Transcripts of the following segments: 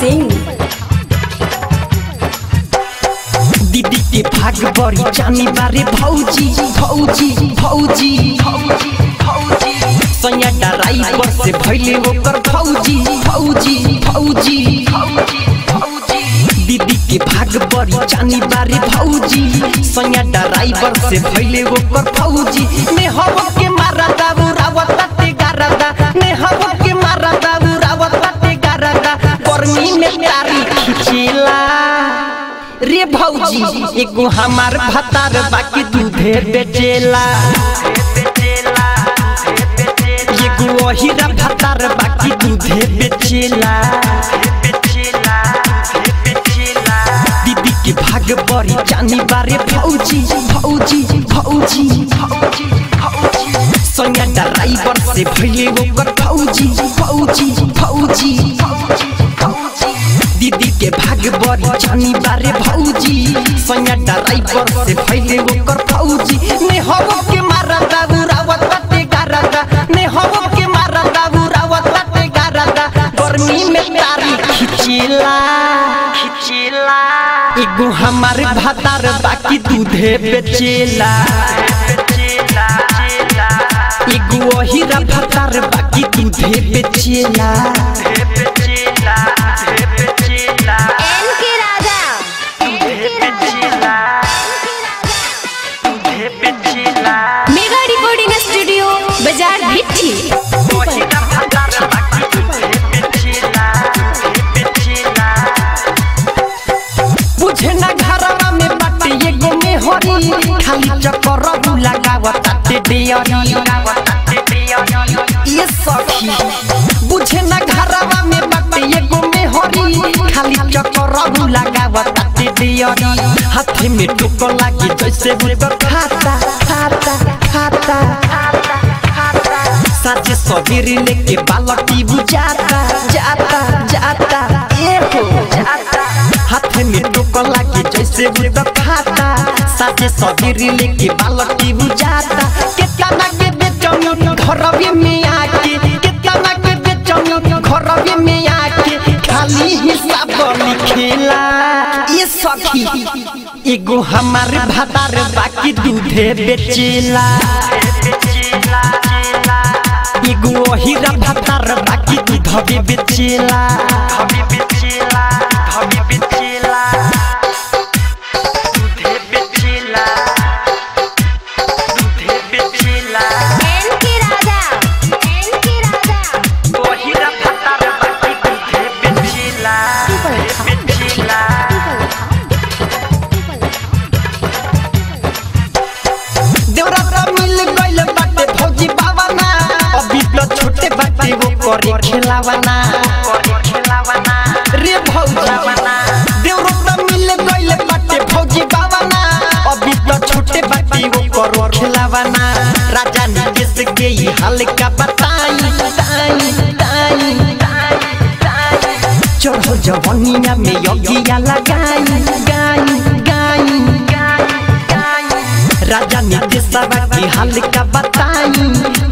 सिंह दीदी के भाग बड़ी जानी बारे भौजी भौजी भौजी सैया डराई पर से भैले ओकर भौजी भौजी भौजी दीदी के भाग बड़ी जानी बारे भौजी सैया डराई पर से भैले ओकर भौजी में हवा के मारा दारू रावत गर्मी में तारी खिचेला रे भौजी एगो हमार भतार बाकी दूधे बेचेला एगो भतार बाकी दूधे बेचेला भाग बड़ी जानी बारे भौजी भौजी भौजी सोनिया से भौजी भौजी भौजी भाग बड़ी जानी बारे भौजी सोनिया ड्राइवर से भइले ओकर भौजी ने हवा के मारा दाऊ रावत ते गारदा। ने हवा के मारा दाऊ रावत ते गारदा। गर्मी में तारी खिचेला खिचेला। एगो हमार भातार बाकी दूधे बेचेला। एगो ओहिरा भातार बाकी दूधे बेचेला। मेगा रिकॉर्डिंग स्टूडियो बाज़ार हरी खाली चक्कर लगावत डेयरी। जैसे खाता खाता खाता। साजे सबेरे लेके बालटी बुझाता, जाता जाता ए हो जाता हाथ में टोको लागे जैसे बुदक खाता साजे सबेरे लेके बालटी बुझाता। केतना के बेचौनी घरवे में आके, केतना के बेचौनी घरवे में आके। खाली हिसाब लिखेला, ये सखी एगो हमार भातार बाकी दूधे बेचेला। एगो ओहिरा भातार बाकी दूधे बेचेला। करे खेलावाना। रे भौजी देवरा तो मिल गइल बाटे भौजी बाबाना अभी तो छोटे बाटे वो करो खेलावाना। राजा निकेश के ही हाल का बताई, ताई ताई चढ़ो जवनिया में योगिया लगाई गाई गाई। राजा निदेशवा की हाल का बताई।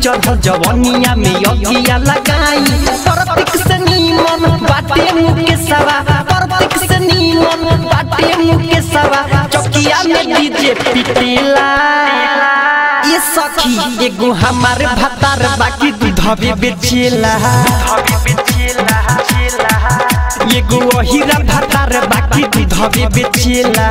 चढ़ जवनिया में योगिया लगाई। परतिक से नीमन बाटे मुके सवा परतिक से नीमन बाटे मुके सवा चौकिया में डीजे पिटेला। ये सखी एगो हमार भतार बाकी दूधवे बेचेला। एगो ओहिरा भतार बाकी दूधवे बेचेला।